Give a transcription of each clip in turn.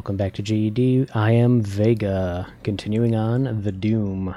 Welcome back to GED. I am Vega, continuing on The Doom.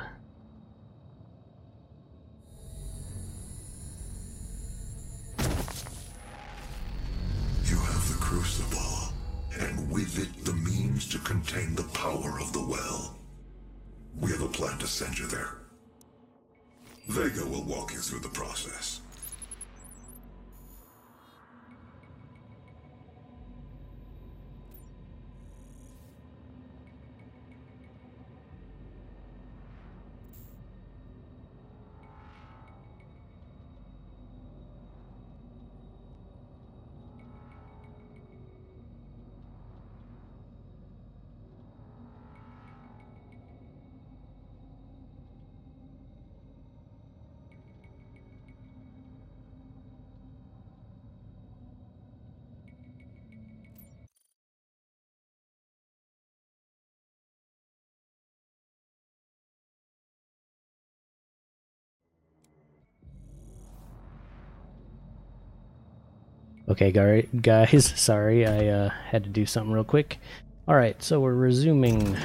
Okay, guys, sorry, I uh, had to do something real quick. Alright, so we're resuming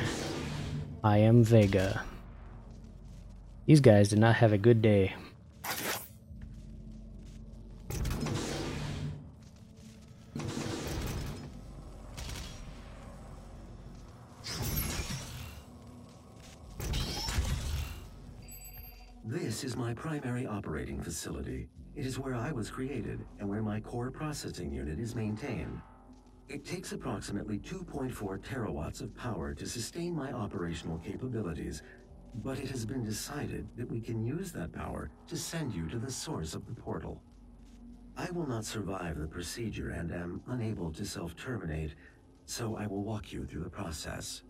I am Vega. These guys did not have a good day. This is my primary operating facility. It is where I was created and where my core processing unit is maintained. It takes approximately 2.4 terawatts of power to sustain my operational capabilities, but it has been decided that we can use that power to send you to the source of the portal. I will not survive the procedure and am unable to self-terminate, so I will walk you through the process.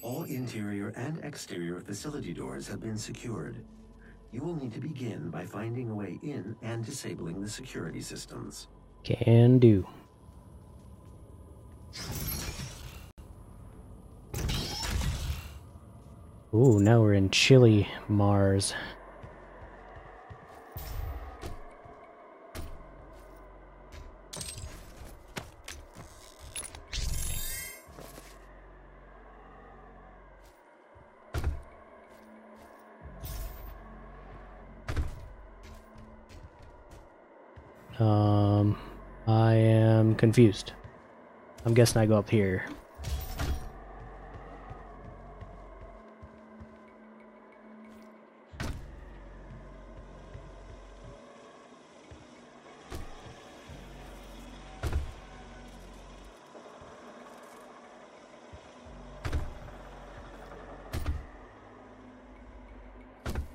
All interior and exterior facility doors have been secured. You will need to begin by finding a way in and disabling the security systems. Can do. Ooh, now we're in chilly Mars. Confused. I'm guessing I go up here.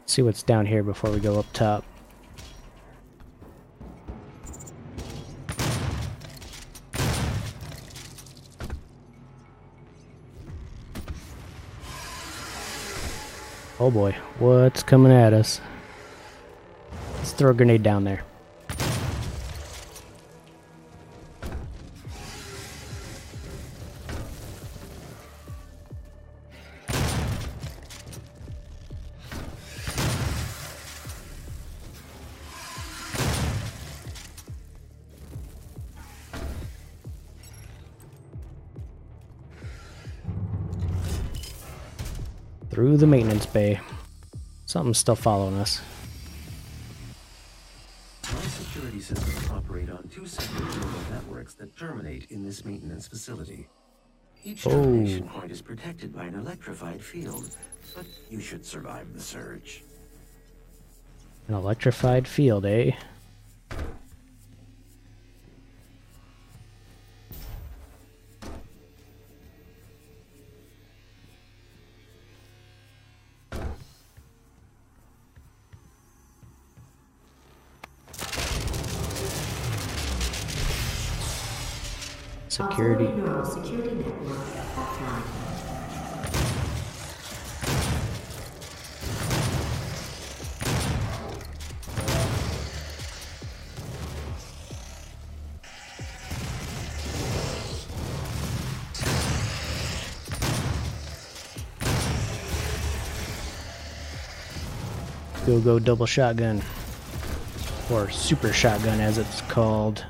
See what's down here before we go up top. Oh boy, what's coming at us? Let's throw a grenade down there. Something's still following us. My security systems operate on two separate neural networks that terminate in this maintenance facility. Each Oh. termination point is protected by an electrified field, but you should survive the surge. An electrified field, eh? Security. Security network offline. Go go double shotgun. Or super shotgun as it's called.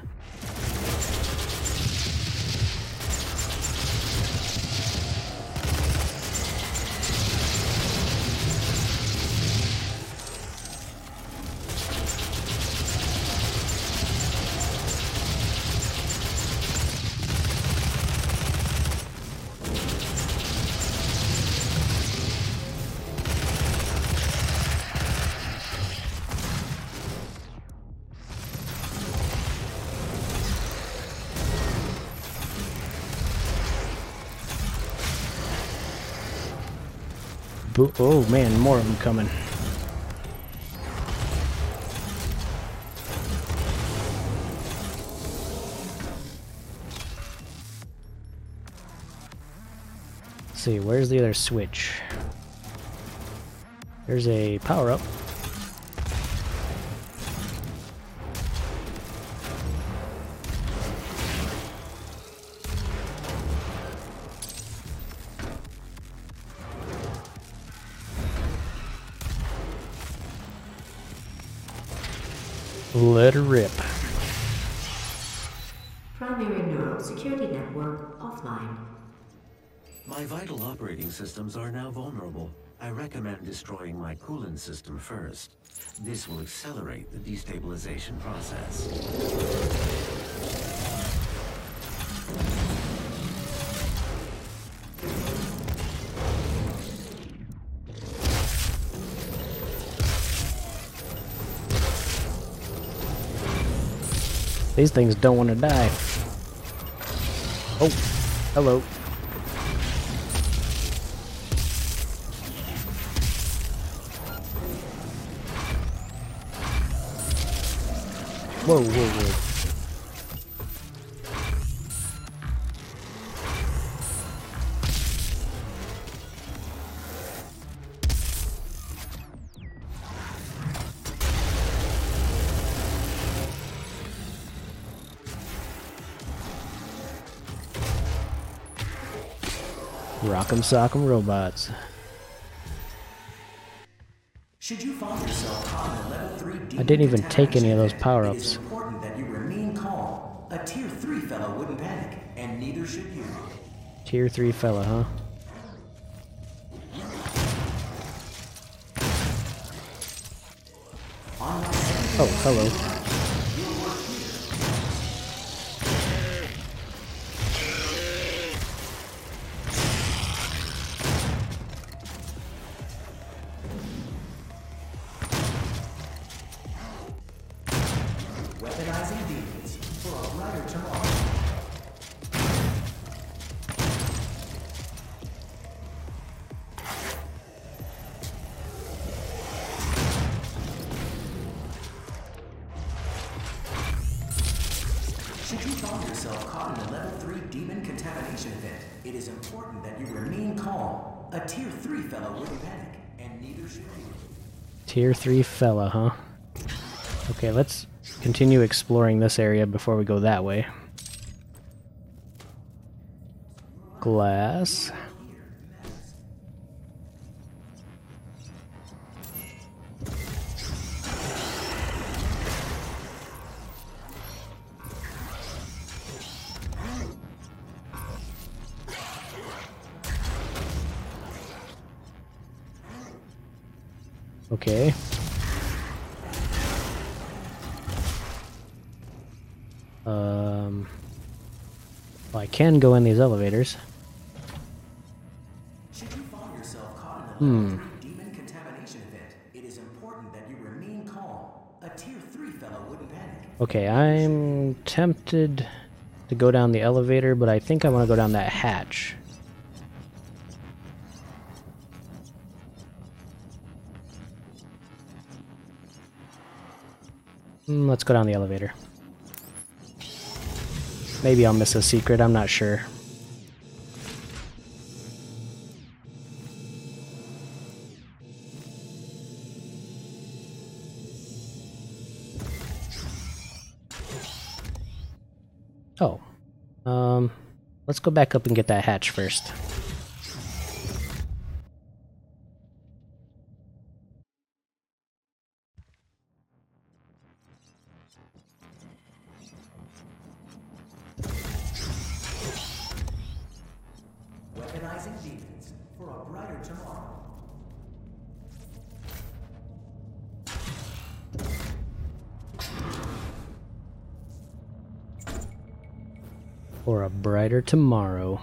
Oh man, more of them coming. Let's see, where's the other switch? There's a power up. Her rip. Primary neural security network offline. My vital operating systems are now vulnerable. I recommend destroying my coolant system first. This will accelerate the destabilization process. These things don't want to die. Oh, hello. Whoa, whoa, whoa. Rock'em sock'em robots. Should you find yourself caught a level 3 I didn't even take any of those power-ups. is important that you remain calm. A tier 3 fellow wouldn't panic, and neither should you. Tier 3 fella, huh? Oh, hello. Contamination event, it is important that you remain calm. A tier 3 fellow wouldn't panic, and neither should you. Tier 3 fella, huh? Okay, let's continue exploring this area before we go that way. Glass. Okay. Um, well, I can go in these elevators. Should you find yourself caught in a 3 demon contamination event, it is important that you remain calm. A tier 3 fellow wouldn't panic. Okay, I'm tempted to go down the elevator, but I think I want to go down that hatch. Mm, let's go down the elevator. Maybe I'll miss a secret, I'm not sure. Oh. Um, let's go back up and get that hatch first. Brighter tomorrow.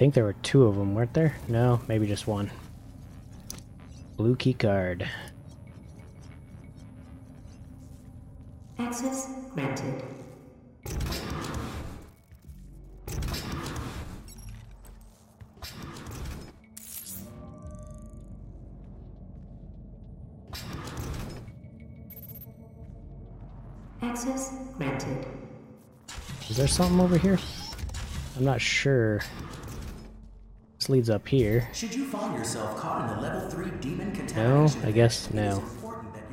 Think there were two of them, weren't there? No, maybe just one. Blue key card. Access granted. Access granted. Is there something over here? I'm not sure. Leads up here. Should you find yourself caught in a level 3 demon No, I guess no. important that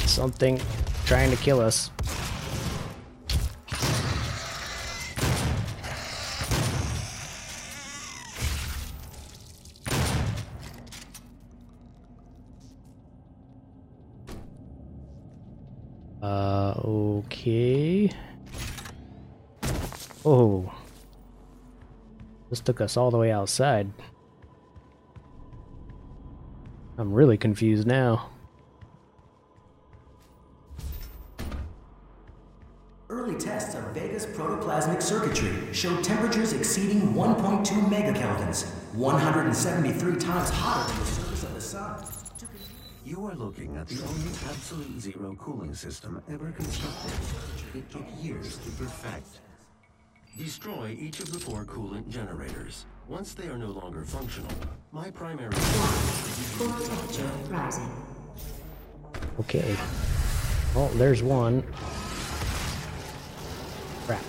you Something trying to kill us. Took us all the way outside. I'm really confused now. Early tests of Vega's protoplasmic circuitry showed temperatures exceeding 1.2 megakelvins, 173 times hotter than the surface of the sun. You are looking at the only absolute zero cooling system ever constructed. It took years to perfect. Destroy each of the four coolant generators. Once they are no longer functional, my primary Core temperature rising. Okay. Well, there's one. Crap.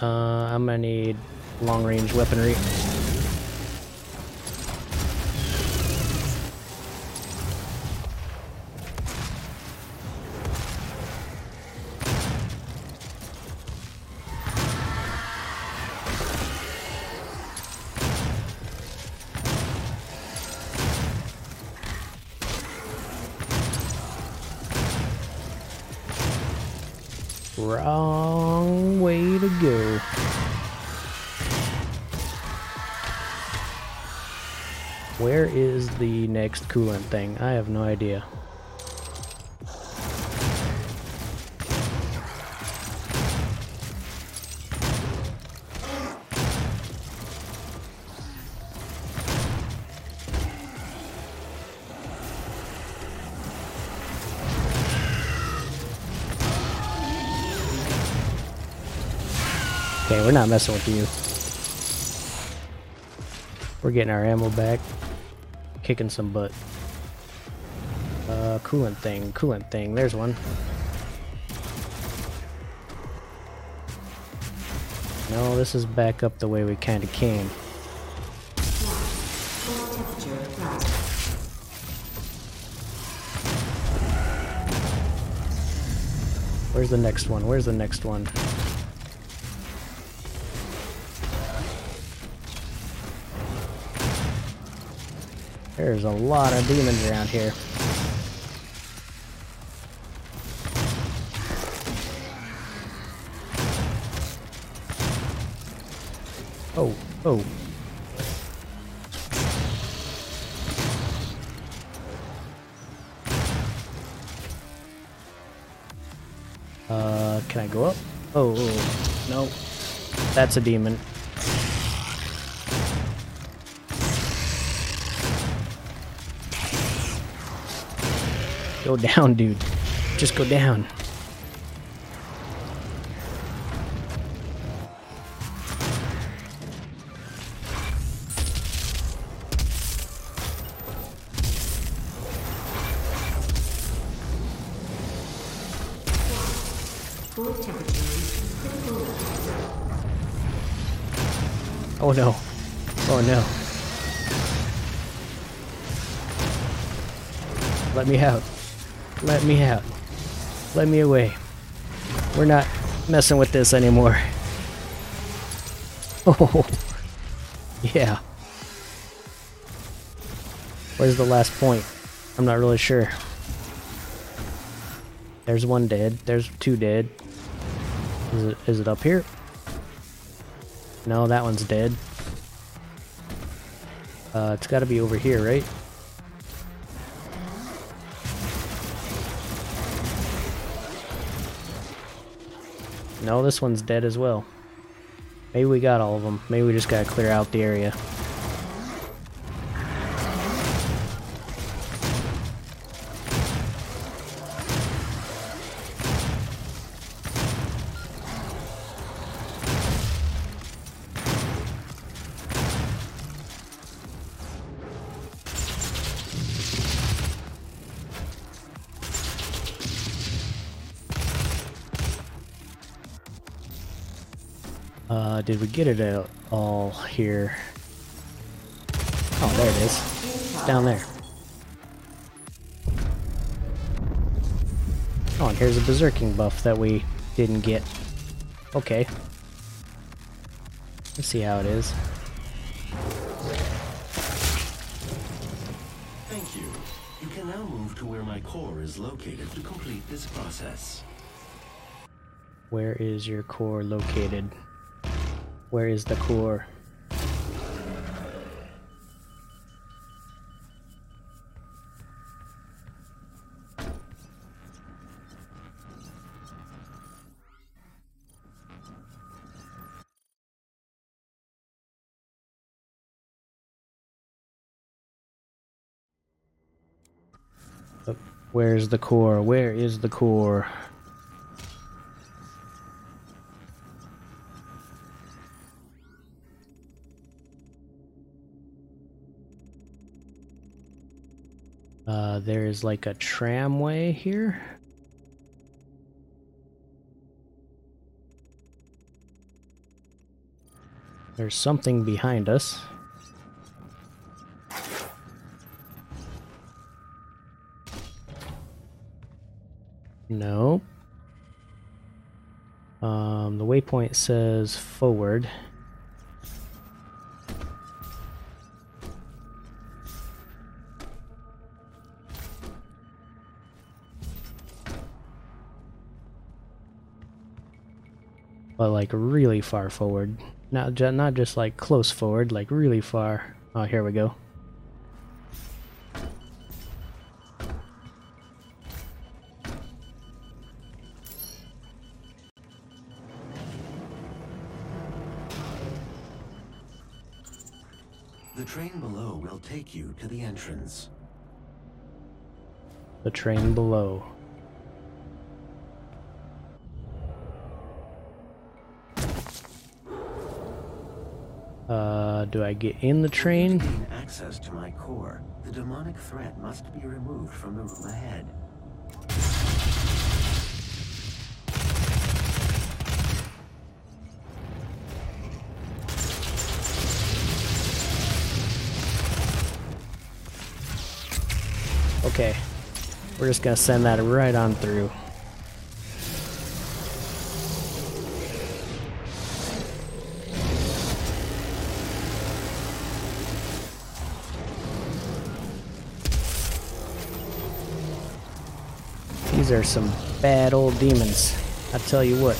Uh, I'm gonna need long-range weaponry. Wrong way to go. Where is the next coolant thing? I have no idea. We're not messing with you. We're getting our ammo back. Kicking some butt. Uh, coolant thing, coolant thing. There's one. No, this is back up the way we kind of came. Where's the next one? Where's the next one? There's a lot of demons around here. Oh, oh. Uh, can I go up? Oh, oh, no. That's a demon. Go down, dude. Just go down. Oh no. Oh no. Let me out. Let me out. Let me away. We're not messing with this anymore. Oh. Yeah. Where's the last point? I'm not really sure. There's one dead. There's two dead. Is it, is it up here? No, that one's dead. Uh, it's got to be over here, right? No, this one's dead as well. Maybe we got all of them. Maybe we just gotta clear out the area. Uh, did we get it at all here? Oh, there it is. It's down there. Oh, and here's a berserking buff that we didn't get. Okay. Let's see how it is. Thank you. You can now move to where my core is located to complete this process. Where is your core located? Where is the core? Where's the core? Where is the core? Uh, there is like a tramway here. There's something behind us. No. Um, the waypoint says forward. But like really far forward. Not ju not just like close forward, like really far. Oh, here we go. The train below will take you to the entrance. The train below. Uh, do I get in the train? Access to my core. The demonic threat must be removed from the room ahead. Okay. We're just gonna send that right on through. These are some bad old demons. I tell you what.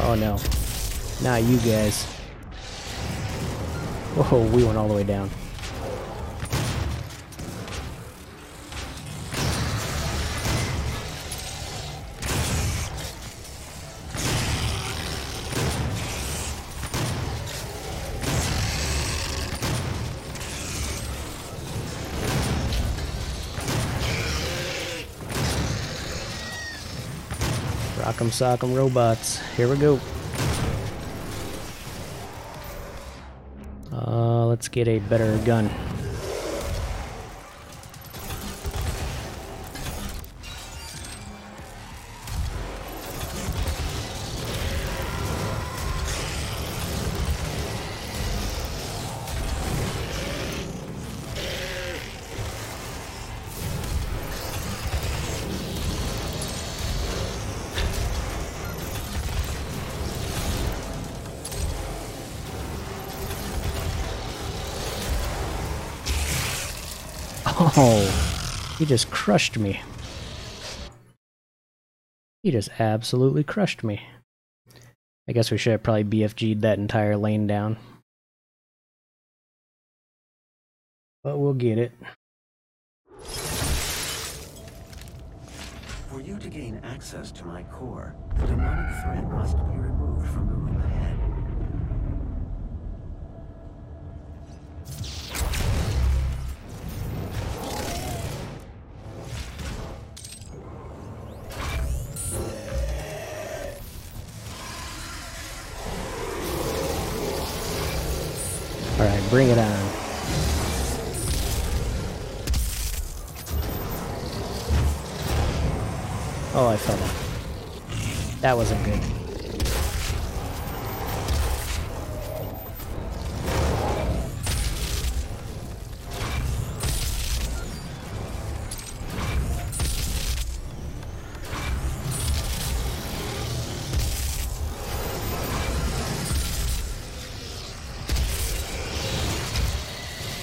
Oh no. Not you guys. Whoa, we went all the way down. Rock'em sock'em robots. Here we go. Uh, let's get a better gun. Oh, he just crushed me. He just absolutely crushed me. I guess we should have probably BFG'd that entire lane down. But we'll get it. For you to gain access to my core, the demonic threat must be removed from the room ahead.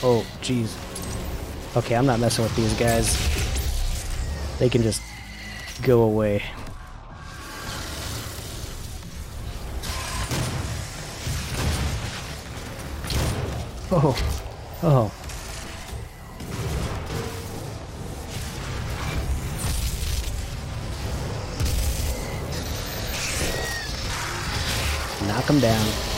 Oh, jeez. Okay, I'm not messing with these guys. They can just go away. Oh, oh. Knock him down.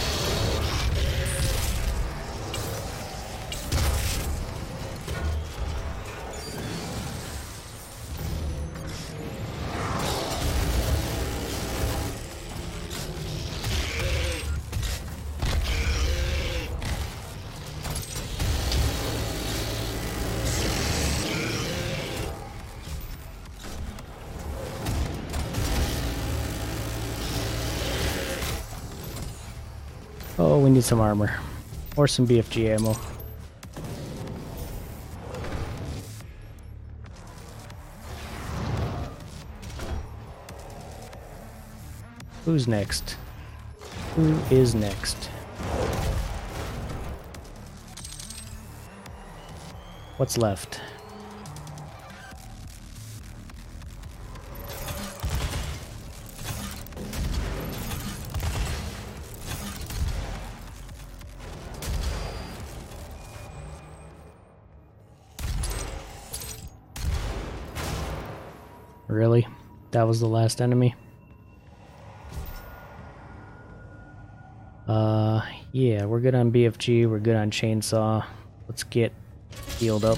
Oh, we need some armor. Or some BFG ammo. Who's next? Who is next? What's left? Really? That was the last enemy? Uh, yeah, we're good on BFG, we're good on Chainsaw. Let's get healed up.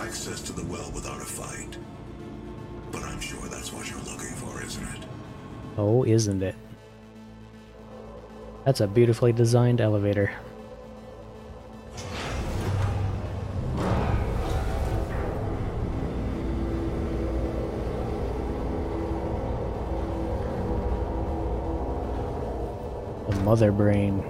Access to the well without a fight. But I'm sure that's what you're looking for, isn't it? Oh, isn't it? That's a beautifully designed elevator. The mother brain.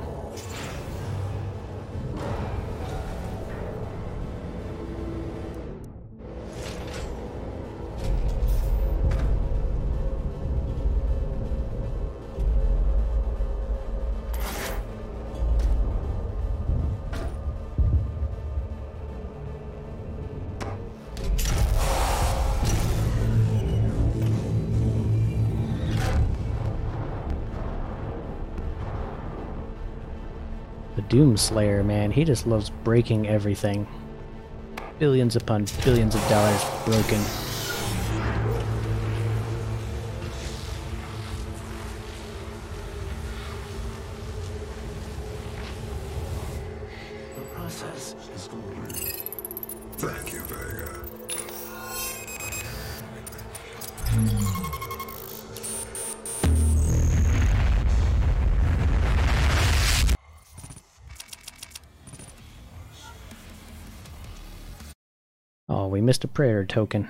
The Doom Slayer, man, he just loves breaking everything. Billions upon billions of dollars broken. Token.